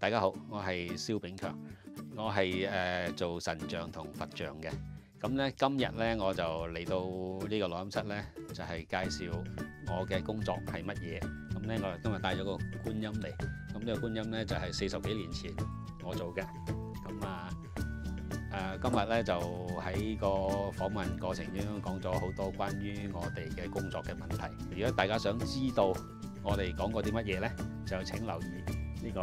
大家好，我係蕭炳強，我係誒、做神像同佛像嘅。咁咧今日咧我就嚟到呢個錄音室咧，就係、介紹我嘅工作係乜嘢。咁咧我今日帶咗個觀音嚟，咁呢個觀音咧就係四十幾年前我做嘅。咁啊誒、今日咧就喺個訪問過程中講咗好多關於我哋嘅工作嘅問題。如果大家想知道我哋講過啲乜嘢咧，就請留意呢個